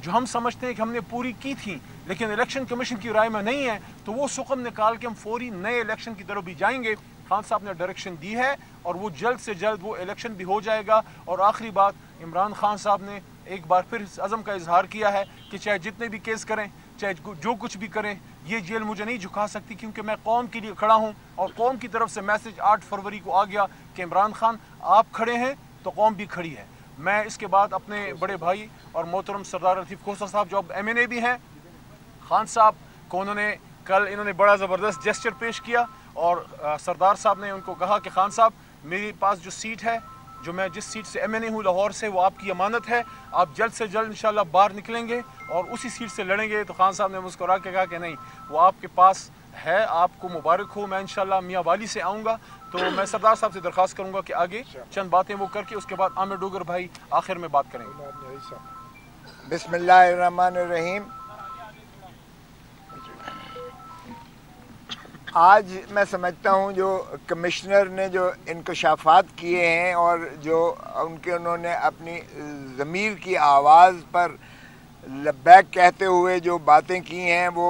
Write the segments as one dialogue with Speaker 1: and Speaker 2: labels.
Speaker 1: जो हम समझते हैं कि हमने पूरी की थी, लेकिन इलेक्शन कमीशन की राय में नहीं है तो वो सुकम निकाल के हम फौरी नए इलेक्शन की तरफ़ भी जाएँगे। खान साहब ने डायरेक्शन दी है और वो जल्द से जल्द वो इलेक्शन भी हो जाएगा। और आखिरी बात, इमरान खान साहब ने एक बार फिर अज़म का इजहार किया है कि चाहे जितने भी केस करें, चाहे जो कुछ भी करें, ये जेल मुझे नहीं झुका सकती क्योंकि मैं कौम के लिए खड़ा हूँ और कौम की तरफ़ से मैसेज आठ फरवरी को आ गया कि इमरान खान, आप खड़े हैं तो कौम भी खड़ी है। मैं इसके बाद अपने बड़े भाई और मोहतरम सरदार लतीफ़ खोसर साहब, जो अब एम एन ए भी हैं, खान साहब को उन्होंने कल इन्होंने बड़ा ज़बरदस्त जेस्चर पेश किया और सरदार साहब ने उनको कहा कि खान साहब, मेरे पास जो सीट है, जो मैं जिस सीट से एम एन ए हूँ, लाहौर से, वो आपकी अमानत है। आप जल्द से जल्द इंशाल्लाह बाहर निकलेंगे और उसी सीट से लड़ेंगे। तो खान साहब ने मुस्कुरा के कहा कि नहीं, वो आपके पास है आपको मुबारक हो। मैं इंशाल्लाह मियाँ वाली से आऊँगा। तो मैं सरदार साहब से दरख्वास्त करूँगा कि आगे चंद बातें वो करके उसके बाद आमिर डोगर भाई आखिर में बात करेंगे।
Speaker 2: बिस्मिल्लाहिर्रहमानिर्रहीम। आज मैं समझता हूँ जो कमिश्नर ने जो इनकशाफात किए हैं और जो उनके उन्होंने अपनी ज़मीर की आवाज़ पर बैक कहते हुए जो बातें की हैं वो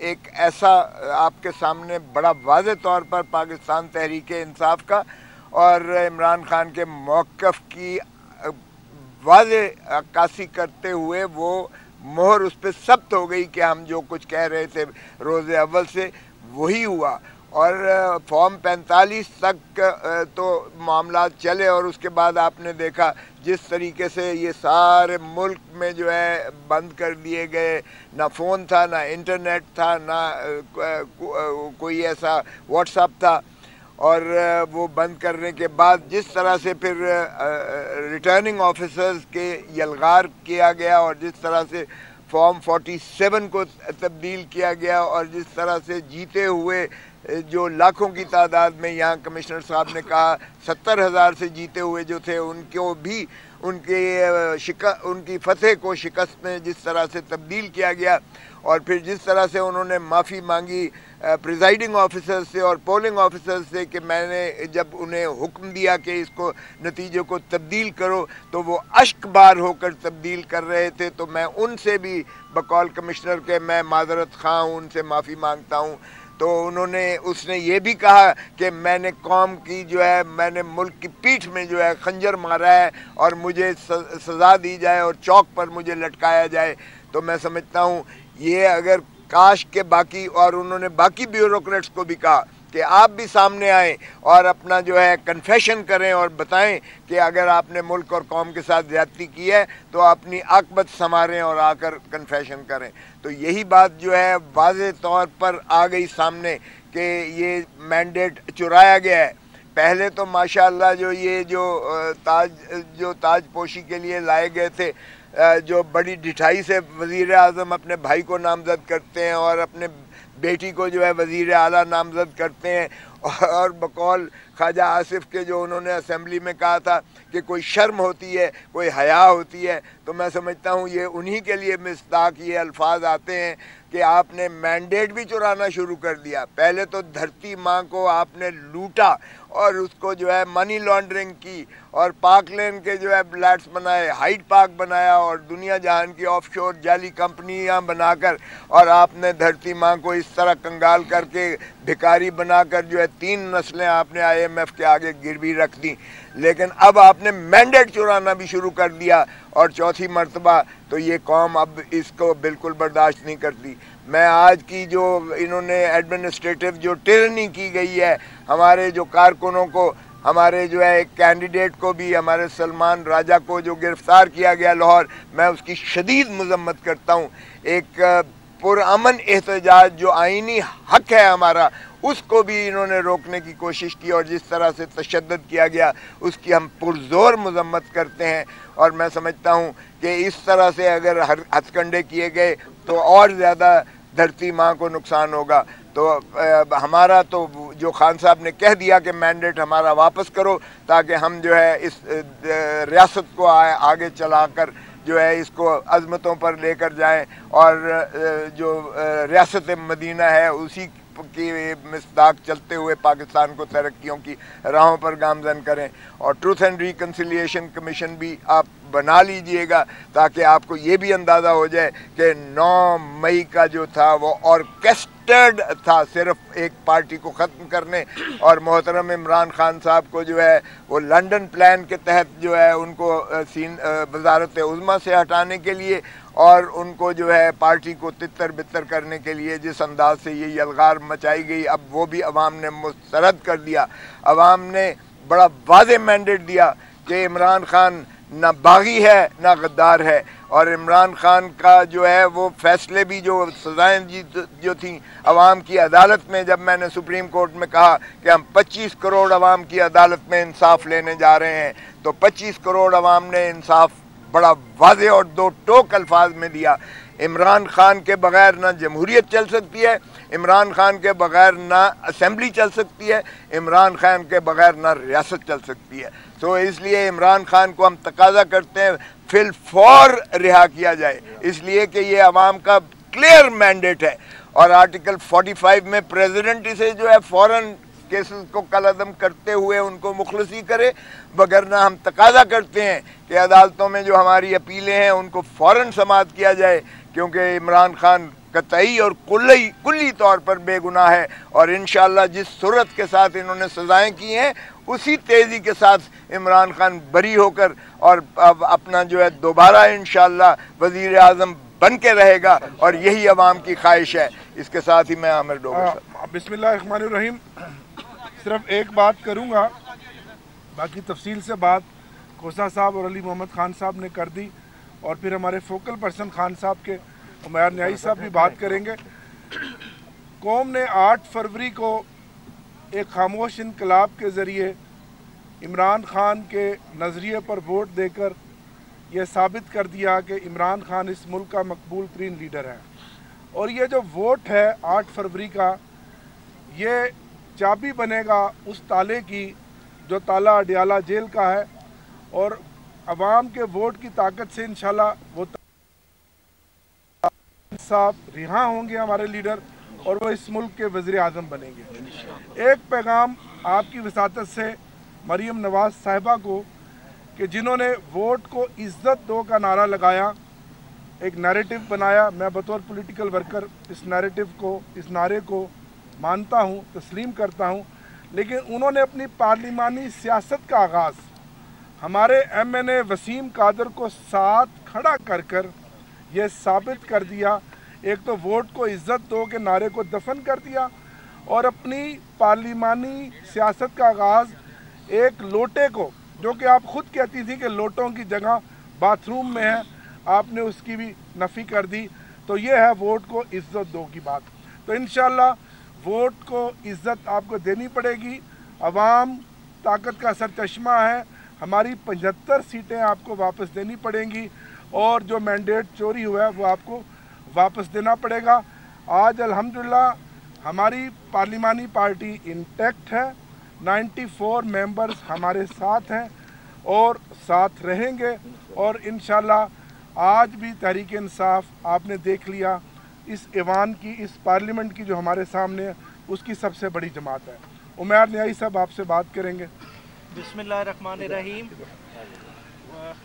Speaker 2: एक ऐसा आपके सामने बड़ा वाज तौर पर पाकिस्तान तहरीक इंसाफ का और इमरान खान के मौक़ की वाज अक्सी करते हुए वो मोहर उस पर सख्त हो गई कि हम जो कुछ कह रहे थे रोज़ अव्वल से वही हुआ। और फॉर्म 45 तक तो मामला चले और उसके बाद आपने देखा जिस तरीके से ये सारे मुल्क में जो है बंद कर दिए गए, ना फ़ोन था, ना इंटरनेट था, ना कोई ऐसा व्हाट्सअप था। और वो बंद करने के बाद जिस तरह से फिर रिटर्निंग ऑफिसर्स के यलगार किया गया और जिस तरह से फॉर्म 47 को तब्दील किया गया और जिस तरह से जीते हुए जो लाखों की तादाद में यहाँ कमिश्नर साहब ने कहा, सत्तर हज़ार से जीते हुए जो थे, उनको भी उनके शिका, उनकी फतेह को शिकस्त में जिस तरह से तब्दील किया गया और फिर जिस तरह से उन्होंने माफ़ी मांगी प्रिजाइडिंग ऑफिसर से और पोलिंग ऑफिसर से कि मैंने जब उन्हें हुक्म दिया कि इसको नतीजे को तब्दील करो तो वो अश्क बार होकर तब्दील कर रहे थे तो मैं उनसे भी बकौल कमिश्नर के, मैं माजरत खां हूँ उनसे माफ़ी माँगता हूँ। तो उन्होंने, उसने ये भी कहा कि मैंने कौम की जो है, मैंने मुल्क की पीठ में जो है खंजर मारा है और मुझे सज़ा दी जाए और चौक पर मुझे लटकाया जाए। तो मैं समझता हूँ, ये अगर काश के बाकी, और उन्होंने बाकी ब्यूरोक्रेट्स को भी कहा कि आप भी सामने आए और अपना जो है कन्फेशन करें और बताएँ कि अगर आपने मुल्क और कौम के साथ ज्यादती की है तो अपनी आकबत संवारें और आकर कन्फेशन करें। तो यही बात जो है वाज तौर पर आ गई सामने कि ये मैंडेट चुराया गया है। पहले तो माशाल्लाह जो ये जो ताज, जो ताजपोशी के लिए लाए गए थे जो बड़ी ढिठाई से वज़ी अजम अपने भाई को नामजद करते हैं और अपने बेटी को जो है वज़ी अला नामजद करते हैं और बकौल ख्वाजा आसिफ के जो उन्होंने असम्बली में कहा था कि कोई शर्म होती है, कोई हया होती है तो मैं समझता हूँ ये उन्हीं के लिए मिसदाक ये अल्फाज आते हैं कि आपने मैंडेट भी चुराना शुरू कर दिया। पहले तो धरती माँ को आपने लूटा और उसको जो है मनी लॉन्ड्रिंग की और पाक लेन के जो है फ्लैट्स बनाए, हाइट पार्क बनाया और दुनिया जहान की ऑफ़ शोर जाली कंपनियाँ बनाकर और आपने धरती माँ को इस तरह कंगाल करके भिकारी बनाकर जो है तीन नस्लें आपने आईएमएफ के आगे गिरवी रख दी। लेकिन अब आपने मैंडेट चुराना भी शुरू कर दिया और चौथी मरतबा तो ये कौम अब इसको बिल्कुल बर्दाश्त नहीं करती। मैं आज की जो इन्होंने एडमिनिस्ट्रेटिव जो टिरनी की गई है, हमारे जो कारकुनों को हमारे जो है एक कैंडिडेट को भी, हमारे सलमान राजा को जो गिरफ़्तार किया गया लाहौर, मैं उसकी शदीद मजम्मत करता हूँ। एक पुरान एहतजाज जो आइनी हक है हमारा, उसको भी इन्होंने रोकने की कोशिश की और जिस तरह से तशद किया गया, उसकी हम पुरजोर मजम्मत करते हैं। और मैं समझता हूँ कि इस तरह से अगर हथकंडे किए गए तो और ज़्यादा धरती माँ को नुकसान होगा। तो हमारा तो जो खान साहब ने कह दिया कि मैंडेट हमारा वापस करो ताकि हम जो है इस रियासत को आ, आगे चलाकर जो है इसको अजमतों पर लेकर जाएँ और जो रियासत मदीना है उसी की मिसदाक चलते हुए पाकिस्तान को तरक्कीों की राहों पर गामजन करें और ट्रूथ एंड रिकन्सिलियेशन कमीशन भी आप बना लीजिएगा ताकि आपको ये भी अंदाज़ा हो जाए कि 9 मई का जो था वो ऑर्केस्ट्रेड था, सिर्फ़ एक पार्टी को ख़त्म करने। और मोहतरम इमरान खान साहब को जो है, वो लंदन प्लान के तहत जो है, उनको सीन वजारत उज़मा से हटाने के लिए और उनको जो है, पार्टी को तितर बितर करने के लिए जिस अंदाज से ये यलगार मचाई गई, अब वो भी अवाम ने मुस्तरद कर दिया। अवाम ने बड़ा वाज मैंडेट दिया कि इमरान खान ना बागी है, ना गद्दार है। और इमरान खान का जो है, वो फैसले भी जो सजाएँ जी जो थी, अवाम की अदालत में जब मैंने सुप्रीम कोर्ट में कहा कि हम 25 करोड़ अवाम की अदालत में इंसाफ लेने जा रहे हैं तो 25 करोड़ अवाम ने इंसाफ बड़ा वाज और दो टोक अल्फाज में दिया। इमरान खान के बगैर ना जमहूरियत चल सकती है, इमरान खान के बगैर ना असम्बली चल सकती है, इमरान खान के बगैर ना रियासत चल सकती है। तो इसलिए इमरान खान को हम तकाजा करते हैं, फिल फॉर रिहा किया जाए। इसलिए कि ये आवाम का क्लियर मैंडेट है। और आर्टिकल 45 में प्रेसिडेंट इसे जो है फॉरन केसेस को कलदम करते हुए उनको मुखलसी करे वगरना हम तकाजा करते हैं कि अदालतों में जो हमारी अपीलें हैं, उनको फ़ौर समाप्त किया जाए, क्योंकि इमरान खान कतई और कुल्ली कुल्ली तौर पर बेगुनाह है। और इन जिस सूरत के साथ इन्होंने सजाएँ की हैं, उसी तेज़ी के साथ इमरान खान बरी होकर और अब अपना जो है दोबारा इन वज़ी अजम बन के रहेगा और यही अवाम की ख्वाहिश है। इसके साथ ही मैं आमिर डोगर
Speaker 3: बिस्मिल्लाहिर्रहमानिर्रहीम सिर्फ़ एक बात करूँगा, बाकी तफसील से बात कोसा साहब और अली मोहम्मद खान साहब ने कर दी, और फिर हमारे फोकल पर्सन खान साहब के उमैर न्याई साहब भी बात करेंगे। कौम ने 8 फरवरी को एक खामोश इनकलाब के ज़रिए इमरान खान के नज़रिए पर वोट देकर यह साबित कर दिया कि इमरान खान इस मुल्क का मकबूल तरीन लीडर है। और ये जो वोट है 8 फरवरी का, ये चाबी बनेगा, उस ताले की जो ताला अडियाला जेल का है और आवाम के वोट की ताकत से इंशाल्लाह वो साहब रिहा होंगे हमारे लीडर और वो इस मुल्क के वज़ी अजम बनेंगे। एक पैगाम आपकी वसात से मरीम नवाज़ साहिबा को कि जिन्होंने वोट को इज़्ज़त दो का नारा लगाया, एक नैरेटिव बनाया। मैं बतौर पॉलिटिकल वर्कर इस नैरेटिव को, इस नारे को मानता हूँ, तस्लीम करता हूँ, लेकिन उन्होंने अपनी पार्लिमानी सियासत का आगाज़, हमारे M N A Waseem Qadir को साथ खड़ा कर कर यह साबित कर दिया। एक तो वोट को इज़्ज़त दो के नारे को दफन कर दिया और अपनी पार्लिमानी सियासत का आगाज़ एक लोटे को, जो कि आप खुद कहती थी कि लोटों की जगह बाथरूम में है, आपने उसकी भी नफ़ी कर दी। तो ये है वोट को इज़्ज़त दो की बात। तो इन वोट को इज़्ज़त आपको देनी पड़ेगी। अवाम ताकत का सर चश्मा है। हमारी पचहत्तर सीटें आपको वापस देनी पड़ेंगी और जो मैंडेट चोरी हुआ है वो आपको वापस देना पड़ेगा। आज अल्हम्दुलिल्लाह हमारी पार्लिमानी पार्टी इंटैक्ट है। 94 मेंबर्स हमारे साथ हैं और साथ रहेंगे और इन आज भी तहरीक इंसाफ आपने देख लिया। इस ईवान की, इस पार्लियामेंट की जो हमारे सामने है, उसकी सबसे बड़ी जमात है। उमेर न्यायी साहब आपसे बात करेंगे।
Speaker 4: बिस्मिल्लाहिर्रहमानिर्रहीम।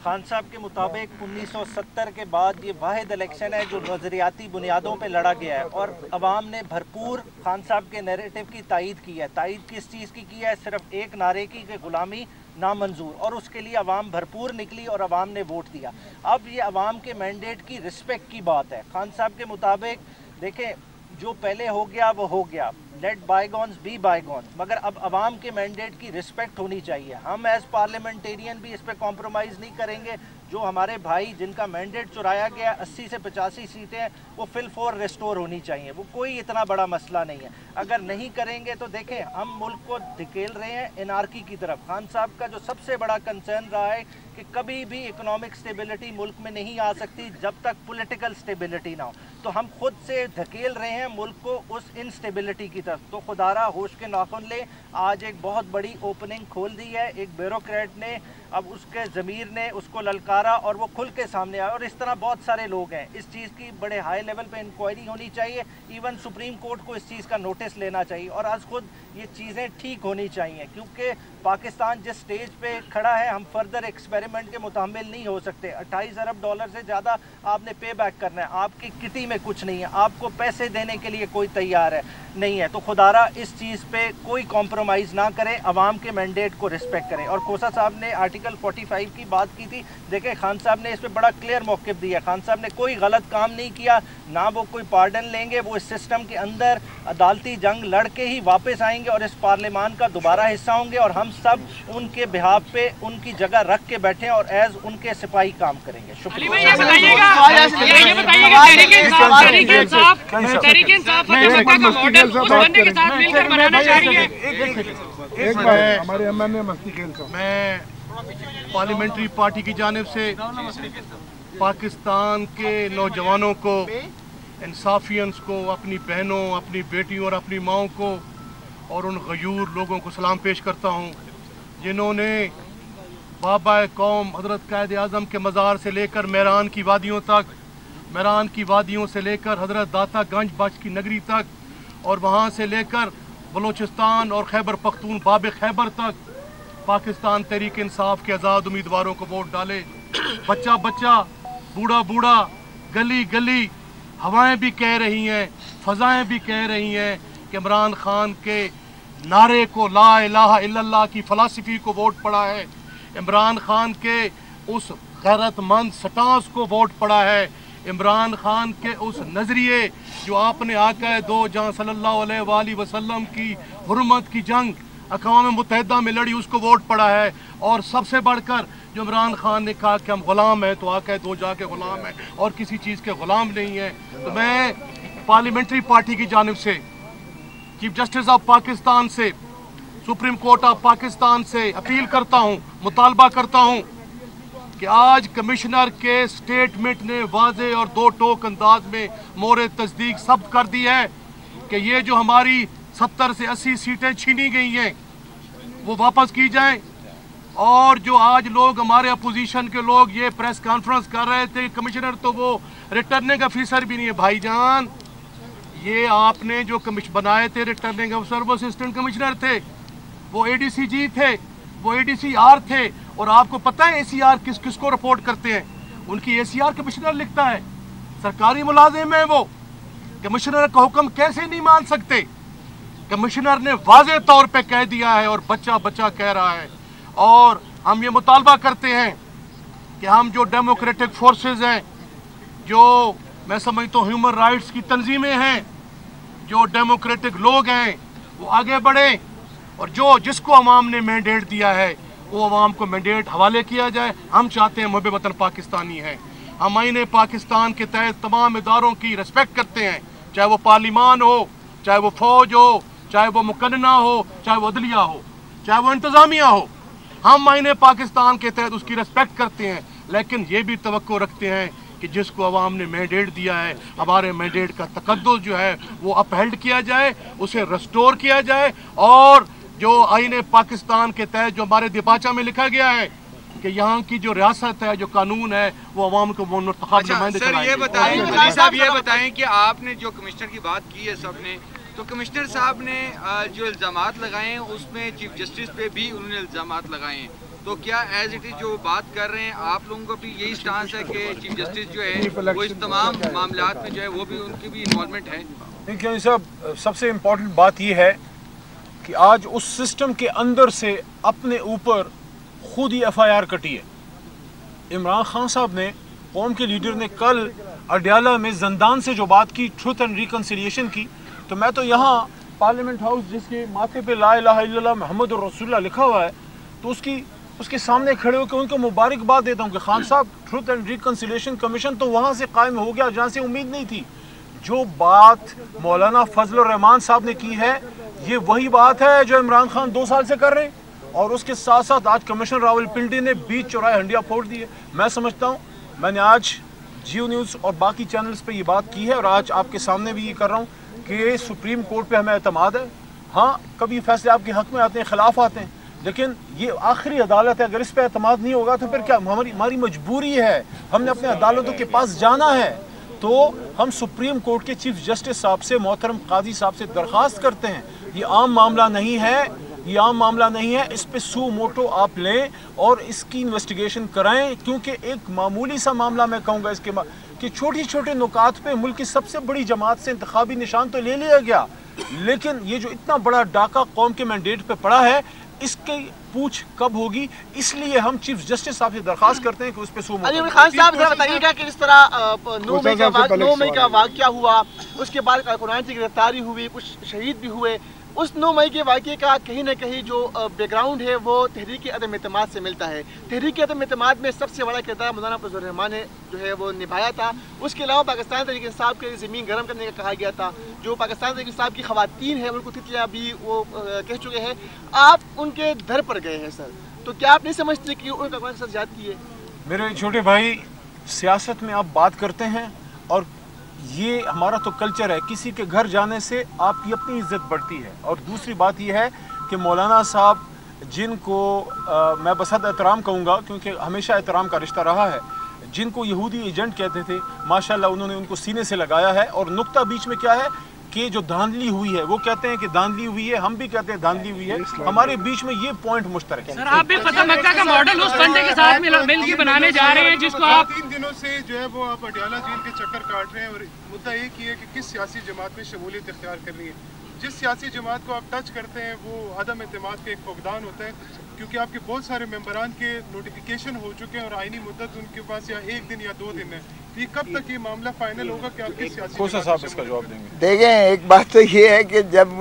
Speaker 4: खान साहब के मुताबिक 1970 के बाद ये वाद इलेक्शन है, जो नज़रियाती बुनियादों पर लड़ा गया है और अवाम ने भरपूर खान साहब के नैरेटिव की तायद की है। तायद किस चीज़ की की है? सिर्फ़ एक नारे की कि ग़ुलामी नामंजूर और उसके लिए अवाम भरपूर निकली और अवाम ने वोट दिया। अब ये अवाम के मैंडेट की रिस्पेक्ट की बात है। खान साहब के मुताबिक, देखें, जो पहले हो गया, वो हो गया। लेट बाईगॉन्स बी बाईगॉन्स मगर अब आवाम के मैंडेट की रिस्पेक्ट होनी चाहिए। हम एज पार्लियामेंटेरियन भी इस पर कॉम्प्रोमाइज़ नहीं करेंगे। जो हमारे भाई जिनका मैंडेट चुराया गया अस्सी से पचासी सीटें, वो फिल फोर रिस्टोर होनी चाहिए। वो कोई इतना बड़ा मसला नहीं है। अगर नहीं करेंगे तो देखें, हम मुल्क को धकेल रहे हैं एनआरकी की तरफ़। खान साहब का जो सबसे बड़ा कंसर्न रहा है कि कभी भी इकोनॉमिक स्टेबिलिटी मुल्क में नहीं आ सकती, जब तक पॉलिटिकल स्टेबिलिटी ना हो। तो हम खुद से धकेल रहे हैं मुल्क को उस इनस्टेबिलिटी की की तरफ़ तो खुदारा होश के नाखुन ले, आज एक बहुत बड़ी ओपनिंग खोल दी है। एक ब्यूरोक्रेट ने, अब उसके ज़मीर ने उसको ललकारा और वो खुल के सामने आया। और इस तरह बहुत सारे लोग हैं। इस चीज़ की बड़े हाई लेवल पे इंक्वायरी होनी चाहिए। इवन सुप्रीम कोर्ट को इस चीज़ का नोटिस लेना चाहिए। और आज खुद ये चीज़ें ठीक होनी चाहिए, क्योंकि पाकिस्तान जिस स्टेज पे खड़ा है, हम फर्दर एक्सपेरिमेंट के मुतामिल नहीं हो सकते। अट्ठाईस अरब डॉलर से ज़्यादा आपने पे करना है। आपकी किटी में कुछ नहीं है। आपको पैसे देने के लिए कोई तैयार है, नहीं है। तो खुदारा इस चीज़ पे कोई कॉम्प्रोमाइज़ ना करें अवाम के मैंडेट को रिस्पेक्ट करें। और कोसा साहब ने आर्टिकल 45 की बात की थी। देखें खान साहब ने इस पर बड़ा क्लियर मौक़ दिया। खान साहब ने कोई गलत काम नहीं किया। ना वो कोई पार्डन लेंगे वो इस सिस्टम के अंदर अदालती जंग लड़ के ही वापस आएँगे और इस पार्लियामान का दोबारा हिस्सा होंगे और हम सब उनके बिहाब पे उनकी जगह रख के बैठे और एज उनके सिपाही काम करेंगे। शुक्रिया।
Speaker 3: हमारे एम एन ए मस्ती खेल
Speaker 5: मैं पार्लियामेंट्री पार्टी की जानब से पाकिस्तान के नौजवानों को इंसाफियंस को अपनी बहनों अपनी बेटियों और अपनी माओ को और उन गयूर लोगों को सलाम पेश करता हूँ जिन्होंने बाबा कौम हज़रत कायद अज़म के मज़ार से लेकर मैरान की वादियों तक मैरान की वादियों से लेकर हज़रत दाता गंज बच की नगरी तक और वहाँ से लेकर बलूचिस्तान और खैबर पख्तून बाब खैबर तक पाकिस्तान तहरीक इंसाफ के आज़ाद उम्मीदवारों को वोट डाले। बच्चा बच्चा, बूढ़ा बूढ़ा, गली गली, हवाएँ भी कह रही हैं, फ़जाएँ भी कह रही हैं कि इमरान खान के नारे को ला इल्लल्लाह की फ़लासफ़ी को वोट पड़ा है। इमरान खान के उस गैरतमंद सटास को वोट पड़ा है। इमरान खान के उस नज़रिए जो आपने आकर दो जहाँ सल्लल्लाहु अलैहि वसल्लम की हरमत की जंग अकवा मुतहदा में लड़ी, उसको वोट पड़ा है। और सबसे बढ़कर जो इमरान खान ने कहा कि हम ग़ुलाम हैं तो आकर दो जाके ग़ुलाम हैं और किसी चीज़ के ग़ुलाम नहीं हैं। तो मैं पार्लियामेंट्री पार्टी की जानब से, चीफ जस्टिस ऑफ़ पाकिस्तान से, सुप्रीम कोर्ट ऑफ़ पाकिस्तान से अपील करता हूँ, मुतालबा करता हूँ कि आज कमिश्नर के स्टेटमेंट ने वाजे और दो टोक अंदाज में मोर तस्दीक सब कर दी है कि ये जो हमारी सत्तर से अस्सी सीटें छीनी गई हैं, वो वापस की जाएँ। और जो आज लोग, हमारे अपोजिशन के लोग ये प्रेस कॉन्फ्रेंस कर रहे थे, कमिश्नर तो वो रिटर्निंग ऑफिसर भी नहीं है, भाईजान। ये आपने जो कमिश्न बनाए थे रिटर्निंग ऑफिसर, वो असिस्टेंट कमिश्नर थे, वो एडीसीजी थे, वो एडीसीआर थे और आपको पता है एसीआर किस किस को रिपोर्ट करते हैं? उनकी एसीआर कमिश्नर लिखता है। सरकारी मुलाजिम है वो। कमिश्नर का हुक्म कैसे नहीं मान सकते? कमिश्नर ने वाज तौर पे कह दिया है और बच्चा बच्चा कह रहा है। और हम ये मुतालबा करते हैं कि हम जो डेमोक्रेटिक फोर्सेस हैं, जो मैं समझता हूँ ह्यूमन राइट्स की तंजीमें हैं, जो डेमोक्रेटिक लोग हैं, वो आगे बढ़े और जो, जिसको अवाम ने मैंडेट दिया है वो अवाम को मैंडेट हवाले किया जाए। हम चाहते हैं मुहब वतन पाकिस्तानी है। हम आइन पाकिस्तान के तहत तमाम इदारों की रिस्पेक्ट करते हैं। चाहे वो पार्लिमान हो, चाहे वो फौज हो, चाहे वो मुकन्ना हो, चाहे वो अदलिया हो, चाहे वो इंतज़ामिया हो। हम आइन पाकिस्तान के तहत उसकी रिस्पेक्ट करते हैं। लेकिन ये भी तो रखते हैं कि जिसको अवाम ने मैंडेट दिया है, हमारे मैंडेट का तकदस जो है, वो अपहेल्ड किया जाए, उसे रेस्टोर किया जाए और जो आइन पाकिस्तान के तहत जो हमारे दिपाचा में लिखा गया है कि यहाँ की जो रियासत है जो कानून है वो अवाम को
Speaker 6: अच्छा, सर ये बताएँ साहब ये बताएँ कि आपने जो कमिश्नर की बात की है सबने तो कमिश्नर साहब ने जो इल्ज़ाम लगाए हैं उसमें चीफ जस्टिस पे भी उन्होंने इल्ज़ाम लगाए हैं। तो क्या एज इट इज़ जो बात कर रहे हैं आप लोगों का भी यही स्टांस है कि चीफ जस्टिस जो है वो इस तमाम मामला में जो है वो भी उनकी भी इन्वॉल्वमेंट है?
Speaker 1: साहब सबसे इम्पोर्टेंट बात यह है कि आज उस सिस्टम के अंदर से अपने ऊपर खुद ही एफ़ आई आर कटी है। इमरान खान साहब ने, कौम के लीडर ने कल अडयाला में जंदान से जो बात की, ट्रुथ एंड रिकन्सिलियेशन की तो मैं तो यहाँ पार्लियामेंट हाउस जिसके माथे पे ला इला मोहम्मद रसुल्ला लिखा हुआ है तो उसकी, उसके सामने खड़े होकर उनको मुबारकबाद देता हूँ कि खान साहब, ट्रुथ एंड रिकन्सिलेशन कमीशन तो वहाँ से कायम हो गया, जहाँ से उम्मीद नहीं थी। जो बात मौलाना फजल रहमान साहब ने की है ये वही बात है जो इमरान खान दो साल से कर रहे हैं। और उसके साथ साथ आज कमिश्नर रावल पिंडी ने बीच चौराहे हंडिया फोड़ दिए। मैं समझता हूँ, मैंने आज जियो न्यूज़ और बाकी चैनल्स पे ये बात की है और आज आपके सामने भी ये कर रहा हूँ कि सुप्रीम कोर्ट पे हमें अतमाद है। हाँ कभी फैसले आपके हक में आते हैं, खिलाफ आते हैं, लेकिन ये आखिरी अदालत है। अगर इस पर अतमाद नहीं होगा तो फिर क्या? हमारी हमारी मजबूरी है। हमने अपने अदालतों के पास जाना है। तो हम सुप्रीम कोर्ट के चीफ जस्टिस साहब से, मोहतरम काजी साहब से दरख्वास्त करते हैं। ये आम मामला नहीं है ये आम मामला नहीं है। इस पे सू मोटो आप लें और इसकी इन्वेस्टिगेशन कराएँ क्योंकि एक मामूली सा मामला मैं कहूँगा इसके कि छोटी छोटे नुकात पे मुल्क की सबसे बड़ी जमात से इंतबी निशान तो ले लिया गया। लेकिन ये जो इतना बड़ा डाका कौम के मैंडेट पे पड़ा है इसकी पूछ कब होगी? इसलिए हम चीफ जस्टिस साहब से दरखास्त करते हैं कि उस पर सू
Speaker 7: अली खान साहब जरा बताइएगा कि इस तरह नौ मई का नौ मई का वाक्य हुआ? उसके बाद कुरान की गिरफ्तारी हुई कुछ शहीद भी हुए। उस नौ मई के वाक़े का कहीं ना कहीं जो बैकग्राउंड है, वो तहरीक अदम अतमाद से मिलता है। तहरीक अदम अतमाद में सबसे बड़ा किरदार मौलाना फजलरहमान ने जो है वो निभाया था। उसके अलावा पाकिस्तान तरीके इंसाफ के ज़मीन गर्म करने का कहा गया था। जो पाकिस्तान तरीके इंसाफ की खातन है, उनको तितलियाँ भी वो कह चुके हैं। आप उनके दर पर गए हैं, सर। तो क्या आप नहीं समझते कि उनका कौन सा जाती है?
Speaker 1: मेरे छोटे भाई, सियासत में आप बात करते हैं और ये हमारा तो कल्चर है किसी के घर जाने से आपकी अपनी इज़्ज़त बढ़ती है। और दूसरी बात यह है कि मौलाना साहब जिनको आ, मैं बसद एहतराम कहूँगा क्योंकि हमेशा एहतराम का रिश्ता रहा है जिनको यहूदी एजेंट कहते थे माशाल्लाह उन्होंने उनको सीने से लगाया है। और नुक्ता बीच में क्या है? कि जो धांधली हुई है वो कहते हैं कि धांधली हुई है हम भी कहते हैं धांधली हुई है। हमारे बीच में ये पॉइंट मुश्तरक है।
Speaker 8: सर आप भी फतेह मक्का का मॉडल उस फंडे के साथ मिल के बनाने जा रहे हैं जिसको आप
Speaker 5: तीन दिनों से जो है वो आप अडियाला जेल के चक्कर काट रहे हैं और मुद्दा एक ही है कि किस सियासी जमात में शमूलियत इख्तियार करनी है। जिस सियासी जमात को आप टच करते हैं वो अदम अतमाद का एक फुकदान होता है। क्योंकि आपके बहुत सारे मेम्बरान के नोटिफिकेशन हो चुके हैं और आइनी मुद्दत उनके पास या एक दिन या दो दिन है। ये कब तक ये मामला फाइनल होगा? कि आपकी सियासी
Speaker 1: साहब इसका जवाब देंगे।
Speaker 2: देखें एक बात तो ये है कि जब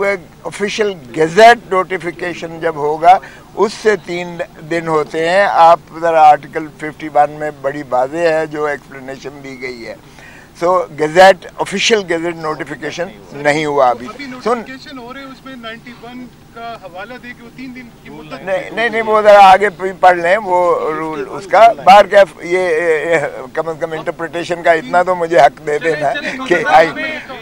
Speaker 2: ऑफिशियल गेजेट नोटिफिकेशन जब होगा उससे तीन दिन होते हैं। आप ज़रा आर्टिकल 51 में बड़ी बातें है जो एक्सप्लेनेशन दी गई है। So gazette official gazette notification नहीं हुआ अभी।
Speaker 5: सुन। रहे उसमें 91 का हवाला दे के वो तीन दिन की मुद्दत
Speaker 2: नहीं नहीं नहीं वो जरा आगे पढ़ लें वो रूल उसका। बाहर क्या ये, कम अज कम इंटरप्रिटेशन का इतना तो मुझे हक दे देना कि आई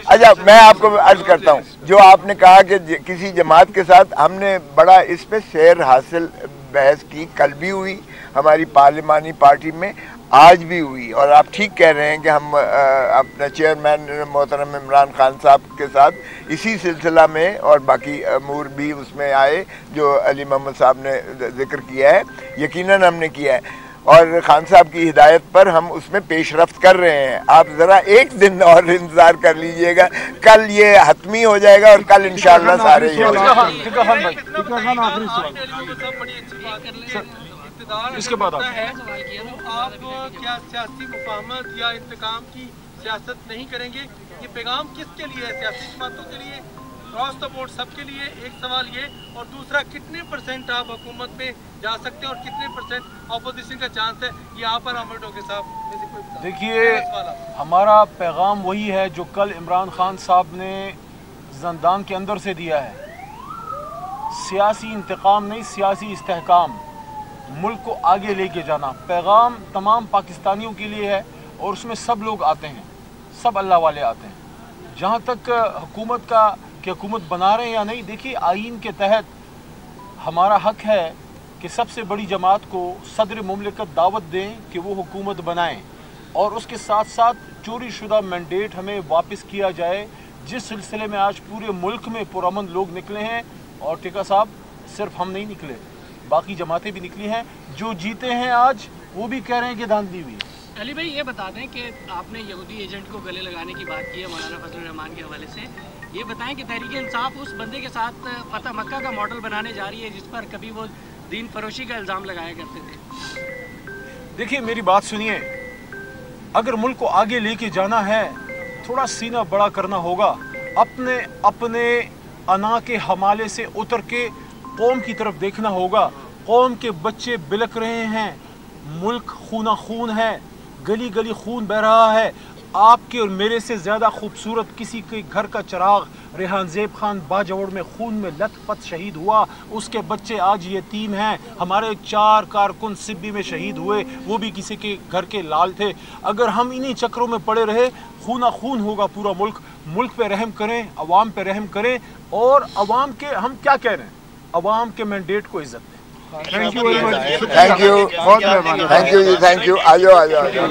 Speaker 2: अच्छा मैं आपको अर्ज़ करता हूँ जो आपने कहा कि किसी जमात के साथ हमने बड़ा इस पे शेर हासिल बहस की कल भी हुई हमारी पार्लिमानी पार्टी में। आज भी हुई और आप ठीक कह रहे हैं कि हम अपने चेयरमैन मोहतरम इमरान खान साहब के साथ इसी सिलसिला में और बाकी अमूर भी उसमें आए जो अली मोहम्मद साहब ने ज़िक्र किया है यकीनन हमने किया है और खान साहब की हिदायत पर हम उसमें पेशरफ कर रहे हैं आप ज़रा एक दिन और इंतज़ार कर लीजिएगा कल ये हतमी हो जाएगा और कल इंशाल्लाह सारे
Speaker 1: इसके बाद आप।
Speaker 9: है। तो आप क्या सियासी मुफाहमत या इंतकाम की सियासत नहीं करेंगे? ये पैगाम किसके लिए है? सियासी जमातों के लिए? क्रॉस द बोर्ड सबके लिए एक सवाल ये। और दूसरा कितने परसेंट आप हुकूमत में जा सकते हैं और कितने परसेंट अपोजिशन का चांस है? ये आप पर अमर डोके साहब
Speaker 1: देखिए हमारा पैगाम वही है जो कल इमरान खान साहब ने जंदान के अंदर से दिया है। सियासी इंतकाम नहीं सियासी इस्तेकाम मुल्क को आगे लेके जाना पैगाम तमाम पाकिस्तानियों के लिए है और उसमें सब लोग आते हैं, सब अल्लाह वाले आते हैं। जहाँ तक हुकूमत का, कि हुकूमत बना रहे हैं या नहीं, देखिए, आइन के तहत हमारा हक है कि सबसे बड़ी जमात को सदर ममलिकत दावत दें कि वो हुकूमत बनाएँ और उसके साथ साथ चोरी शुदा मैंडेट हमें वापस किया जाए, जिस सिलसिले में आज पूरे मुल्क में पुरमन लोग निकले हैं। और टिका साहब, सिर्फ़ हम नहीं निकले बाकी जमातें भी निकली हैं जो जीते हैं आज वो भी कह रहे हैं कि धांधली हुई।
Speaker 8: अली भाई ये बता दें कि आपने यहूदी एजेंट को गले लगाने की बात की है मौलाना फजल रहमान के हवाले से। ये बताएँ कि तहरीक इंसाफ उस बंदे के साथ फतेह मक्का का मॉडल बनाने जा रही है जिस पर कभी वो दीन फरोशी का इल्ज़ाम लगाया करते थे।
Speaker 1: देखिए मेरी बात सुनिए। अगर मुल्क को आगे लेके जाना है थोड़ा सीना बड़ा करना होगा। अपने अपने अना के हमाले से उतर के कौम की तरफ़ देखना होगा। कौम के बच्चे बिलक रहे हैं। मुल्क खूना खून है। गली गली खून बह रहा है। आपके और मेरे से ज़्यादा खूबसूरत किसी के घर का चिराग रेहान जेब खान बाजवड़ में खून में लथपथ शहीद हुआ। उसके बच्चे आज यतीम हैं। हमारे चार कारकुन सिब्बी में शहीद हुए। वो भी किसी के घर के लाल थे। अगर हम इन्हीं चक्रों में पड़े रहे, खूना खून होगा पूरा मुल्क। मुल्क पे रहम करें, अवाम पे रहम करें। और अवाम के हम क्या कह रहे हैं? अवाम के मैंडेट को इज़्ज़त दें।
Speaker 3: Thank you
Speaker 2: thank you thank you ji thank you आ जाओ आ जाओ